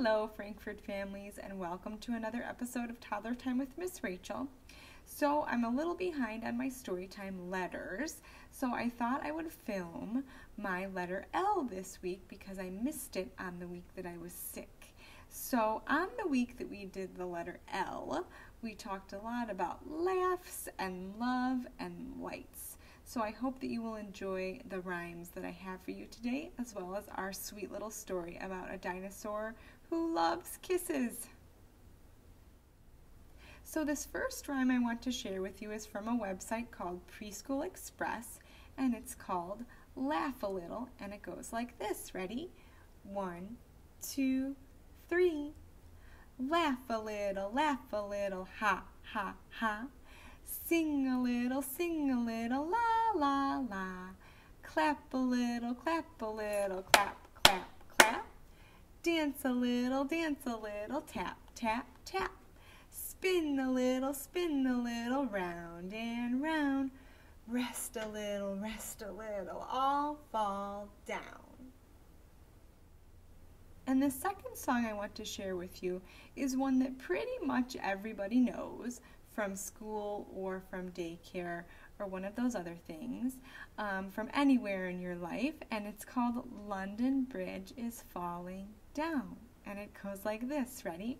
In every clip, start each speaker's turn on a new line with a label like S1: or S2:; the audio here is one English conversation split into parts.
S1: Hello, Frankfort families, and welcome to another episode of Toddler Time with Miss Rachel. So, I'm a little behind on my storytime letters, so I thought I would film my letter L this week because I missed it on the week that I was sick. So, on the week that we did the letter L, we talked a lot about laughs and love and lights. So I hope that you will enjoy the rhymes that I have for you today, as well as our sweet little story about a dinosaur who loves kisses. So this first rhyme I want to share with you is from a website called Preschool Express, and it's called Laugh a Little, and it goes like this. Ready? One, two, three. Laugh a little, laugh a little, ha, ha, ha. Sing a little, sing a little, la, la, la. Clap a little, clap a little, clap, clap, clap. Dance a little, dance a little, tap, tap, tap. Spin a little, spin a little, round and round. Rest a little, rest a little, all fall down. And the second song I want to share with you is one that pretty much everybody knows, from school or from daycare or one of those other things um, from anywhere in your life, and it's called London Bridge is Falling Down. And it goes like this. Ready?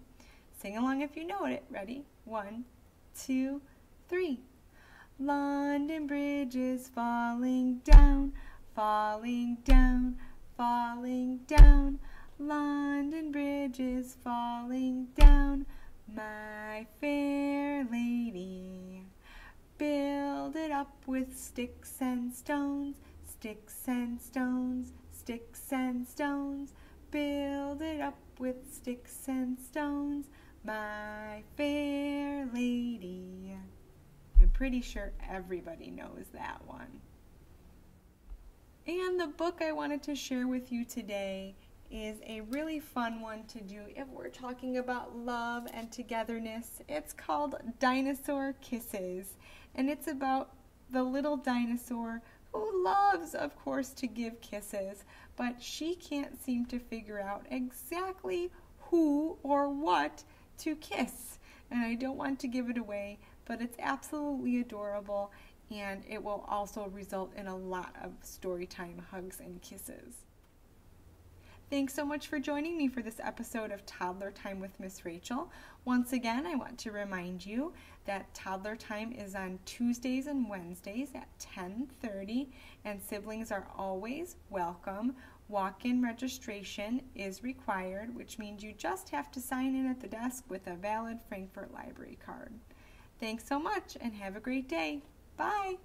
S1: Sing along if you know it. Ready? One, two, three. London Bridge is falling down, falling down, falling down. London Bridge is falling down. My fair lady, build it up with sticks and stones, sticks and stones, sticks and stones. Build it up with sticks and stones, my fair lady. I'm pretty sure everybody knows that one. And the book I wanted to share with you today is a really fun one to do if we're talking about love and togetherness. It's called Dinosaur Kisses, and it's about the little dinosaur who loves, of course, to give kisses, but she can't seem to figure out exactly who or what to kiss. And I don't want to give it away, but it's absolutely adorable, and it will also result in a lot of story time hugs and kisses. Thanks so much for joining me for this episode of Toddler Time with Miss Rachel. Once again, I want to remind you that Toddler Time is on Tuesdays and Wednesdays at 10:30 and siblings are always welcome. Walk-in registration is required, which means you just have to sign in at the desk with a valid Frankfort Library card. Thanks so much and have a great day. Bye.